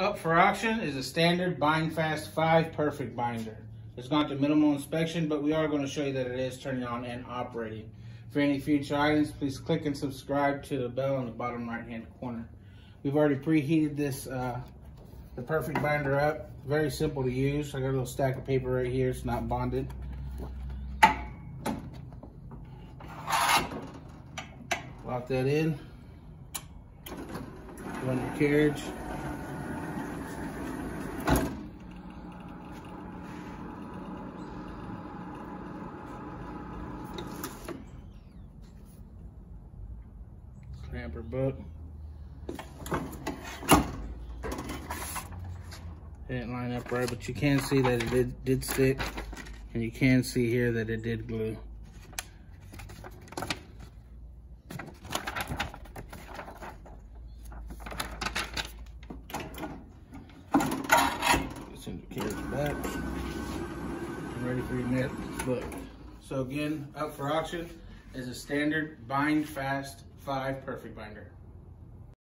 Up for auction is a standard Bind Fast 5 Perfect binder. It's gone through minimal inspection, but we are going to show you that it is turning on and operating. For any future items, please click and subscribe to the bell in the bottom right hand corner. We've already preheated this, uh, the Perfect binder up. Very simple to use. I got a little stack of paper right here. It's not bonded. Lock that in. Run your carriage. Clamper book. Didn't line up right, but you can see that it did, did stick. And you can see here that it did glue. Send the carriage back. Ready for your next book. So again, up for auction is a standard Bind Fast 5 Perfect Binder.